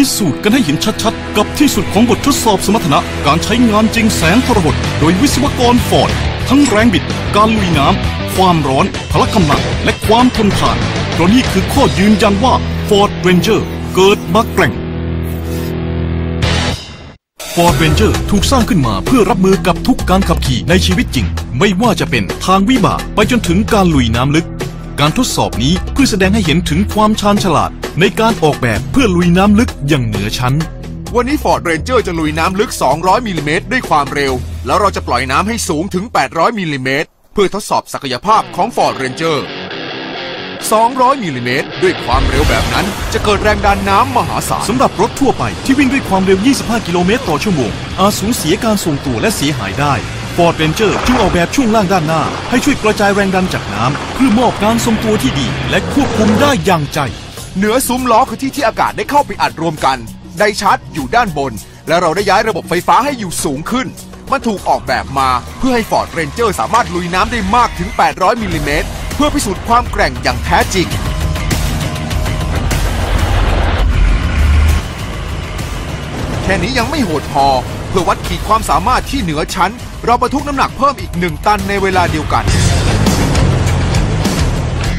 พิสูจน์กันให้เห็นชัดๆ กับที่สุดของบททดสอบสมรรถนะการใช้งานจริงแสนทรหดโดยวิศวกรฟอร์ด ทั้งแรงบิด การลุยน้ำ ความร้อน พละกำลัง และความทนทานเพราะนี่คือข้อยืนยันว่า Ford Ranger เกิดมาแกร่ง Ford Ranger ถูกสร้างขึ้นมาเพื่อรับมือกับทุกการขับขี่ในชีวิตจริง ไม่ว่าจะเป็นทางวิบากไปจนถึงการลุยน้ำลึก การทดสอบนี้เพื่อแสดงให้เห็นถึงความชาญฉลาด ในการออกแบบเพื่อลุยน้ำลึกอย่างเหนือชั้น วันนี้ Ford Ranger จะลุยน้ำลึก 200 มิลลิเมตรด้วยความเร็ว แล้วเราจะปล่อยน้ำให้สูงถึง 800 มิลลิเมตรเพื่อทดสอบศักยภาพของ Ford Ranger 200 มิลลิเมตรด้วยความเร็วแบบนั้น จะเกิดแรงดันน้ำมหาศาลสำหรับรถทั่วไปที่วิ่งด้วยความเร็ว 25 กิโลเมตรต่อชั่วโมง อาจสูญเสียการทรงตัวและเสียหายได้ Ford Ranger จึงออกแบบช่วงล่างด้านหน้า ให้ช่วยกระจายแรงดันจากน้ำเพื่อมอบการทรงตัวที่ดี และควบคุมได้อย่างใจ เหนือซุ้มล้อคือที่ที่อากาศได้เข้าไปอัดรวมกัน ไดชาร์จอยู่ด้านบน และเราได้ย้ายระบบไฟฟ้าให้อยู่สูงขึ้น มันถูกออกแบบมาเพื่อให้ Ford Ranger สามารถลุยน้ำได้มากถึง 800มิลลิเมตรเพื่อพิสูจน์ความแกร่งอย่างแท้จริง แค่นี้ยังไม่โหดพอ เพื่อวัดขีดความสามารถที่เหนือชั้น เราบรรทุกน้ำหนักเพิ่มอีกหนึ่งตันในเวลาเดียวกัน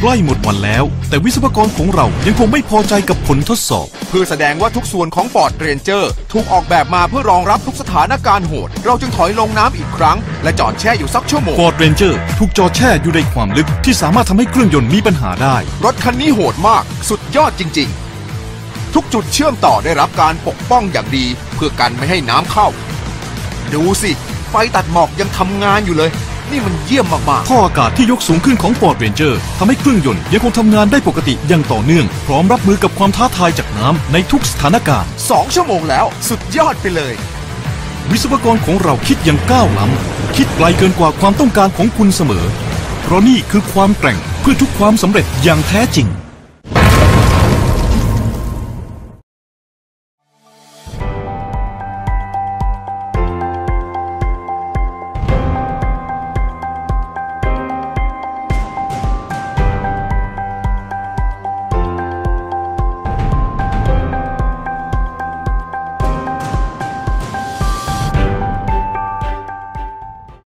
ใกล้หมดวันแล้ว แต่วิศวกรของเรายังคงไม่พอใจกับผลทดสอบ เพื่อแสดงว่าทุกส่วนของ Ford Ranger ถูกออกแบบมาเพื่อรองรับทุกสถานการณ์โหด เราจึงถอยลงน้ำอีกครั้ง และจอดแช่อยู่สักชั่วโมง Ford Ranger ถูกจอดแช่อยู่ในความลึกที่สามารถทำให้เครื่องยนต์มีปัญหาได้ รถคันนี้โหดมาก สุดยอดจริง ๆ ทุกจุดเชื่อมต่อได้รับการปกป้องอย่างดี เพื่อกันไม่ให้น้ำเข้า ดูสิ ไฟตัดหมอกยังทำงานอยู่เลย นี่มันเยี่ยมมากท่ออากาศที่ยกสูงขึ้นของ Ford Ranger ทำให้เครื่องยนต์ยังคงทำงานได้ปกติอย่างต่อเนื่อง พร้อมรับมือกับความท้าทายจากน้ำในทุกสถานการณ์ๆสองชั่วโมงแล้วสุดยอดไปเลย วิศวกรของเราคิดอย่างก้าวล้ำคิดไกลเกินกว่าความต้องการของคุณเสมอ เพราะนี่คือความแกร่งเพื่อทุกความสำเร็จอย่างแท้จริง